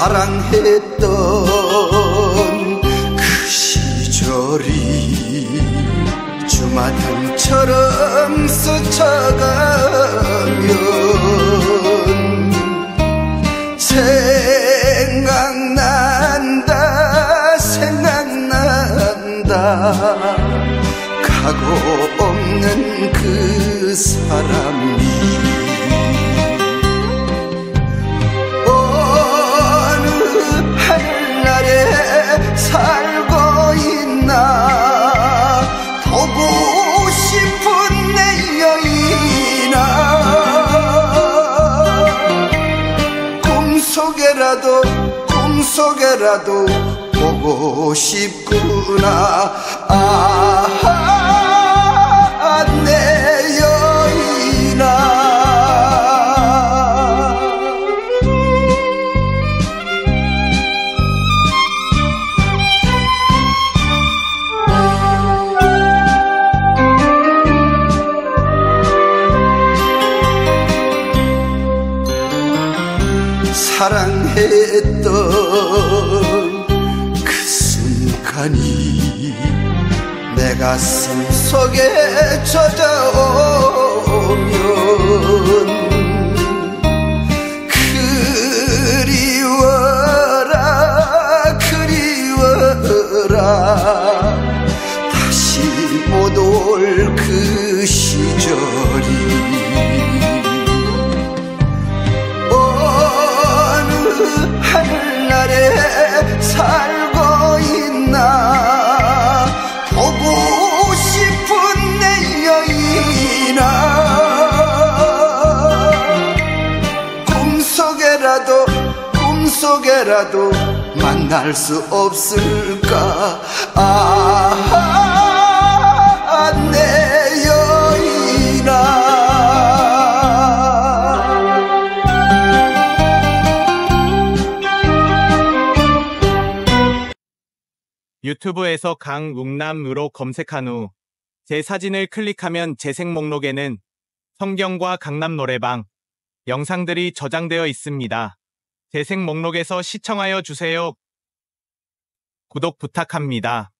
사랑했던 그 시절이 주마등처럼 스쳐가면 생각난다 생각난다. 가고 없는 그 사람이 속에라도 꿈속에라도 보고 싶구나. 아, 사랑했던 그 순간이 내 가슴 속에 젖어오면 그리워라 그리워라. 다시 못 올 그 꿈속에라도 만날 수 없을까 아, 내 여인아 유튜브에서 강웅남으로 검색한 후 제 사진을 클릭하면 재생 목록에는 성경과 강남 노래방 영상들이 저장되어 있습니다. 재생 목록에서 시청하여 주세요. 구독 부탁합니다.